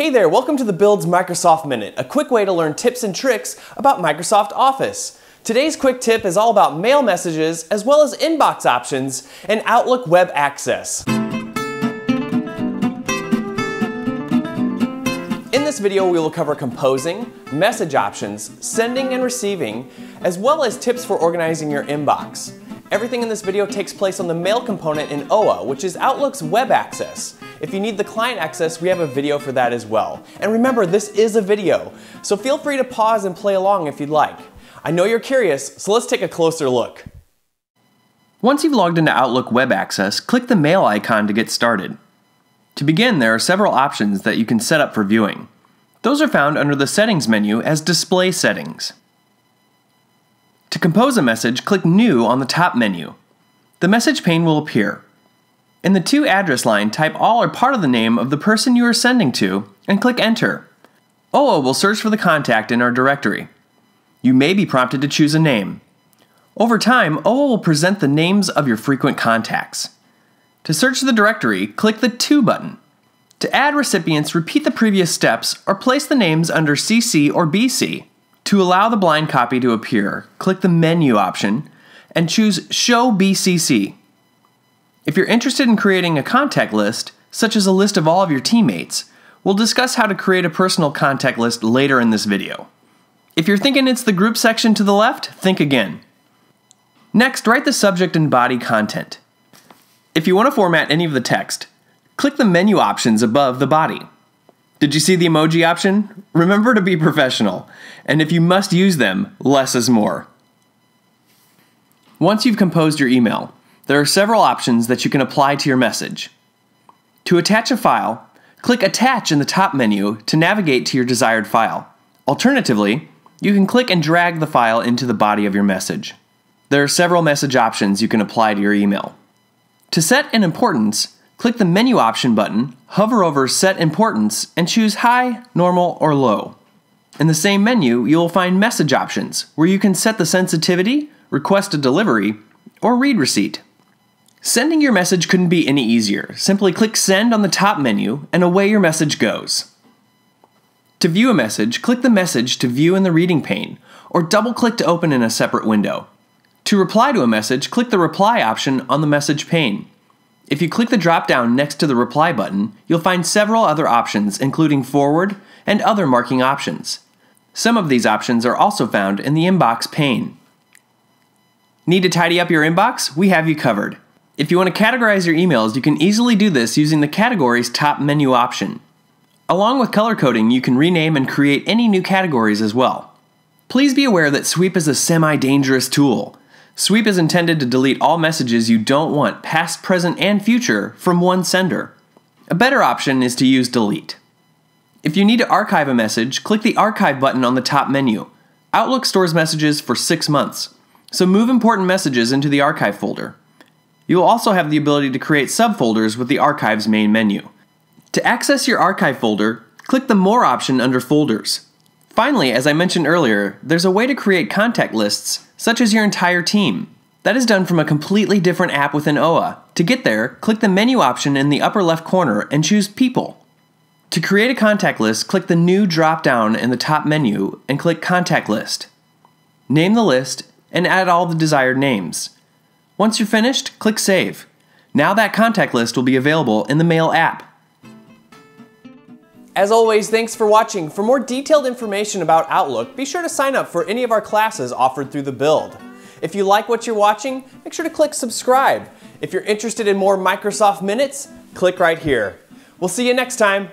Hey there, welcome to the BILD's Microsoft Minute, a quick way to learn tips and tricks about Microsoft Office. Today's quick tip is all about mail messages as well as inbox options and Outlook web access. In this video, we will cover composing, message options, sending and receiving, as well as tips for organizing your inbox. Everything in this video takes place on the mail component in OWA, which is Outlook's web access. If you need the client access, we have a video for that as well. And remember, this is a video, so feel free to pause and play along if you'd like. I know you're curious, so let's take a closer look. Once you've logged into Outlook Web Access, click the Mail icon to get started. To begin, there are several options that you can set up for viewing. Those are found under the Settings menu as Display Settings. To compose a message, click New on the top menu. The message pane will appear. In the To address line, type all or part of the name of the person you are sending to and click Enter. OWA will search for the contact in our directory. You may be prompted to choose a name. Over time, OWA will present the names of your frequent contacts. To search the directory, click the To button. To add recipients, repeat the previous steps or place the names under CC or BC. To allow the blind copy to appear, click the Menu option and choose Show BCC. If you're interested in creating a contact list, such as a list of all of your teammates, we'll discuss how to create a personal contact list later in this video. If you're thinking it's the group section to the left, think again. Next, write the subject and body content. If you want to format any of the text, click the menu options above the body. Did you see the emoji option? Remember to be professional, and if you must use them, less is more. Once you've composed your email, there are several options that you can apply to your message. To attach a file, click Attach in the top menu to navigate to your desired file. Alternatively, you can click and drag the file into the body of your message. There are several message options you can apply to your email. To set an importance, click the Menu Option button, hover over Set Importance, and choose High, Normal, or Low. In the same menu, you will find Message options, where you can set the sensitivity, request a delivery, or read receipt. Sending your message couldn't be any easier. Simply click Send on the top menu, and away your message goes. To view a message, click the message to view in the reading pane, or double click to open in a separate window. To reply to a message, click the Reply option on the message pane. If you click the drop down next to the Reply button, you'll find several other options, including Forward and other marking options. Some of these options are also found in the Inbox pane. Need to tidy up your inbox? We have you covered. If you want to categorize your emails, you can easily do this using the Categories top menu option. Along with color coding, you can rename and create any new categories as well. Please be aware that Sweep is a semi dangerous tool. Sweep is intended to delete all messages you don't want, past, present, and future, from one sender. A better option is to use Delete. If you need to archive a message, click the Archive button on the top menu. Outlook stores messages for six months, so move important messages into the Archive folder. You will also have the ability to create subfolders with the Archive's main menu. To access your Archive folder, click the More option under Folders. Finally, as I mentioned earlier, there's a way to create contact lists, such as your entire team. That is done from a completely different app within OWA. To get there, click the menu option in the upper left corner and choose People. To create a contact list, click the New drop down in the top menu and click Contact List. Name the list and add all the desired names. Once you're finished, click Save. Now that contact list will be available in the Mail app. As always, thanks for watching. For more detailed information about Outlook, be sure to sign up for any of our classes offered through the BILD. If you like what you're watching, make sure to click subscribe. If you're interested in more Microsoft Minutes, click right here. We'll see you next time.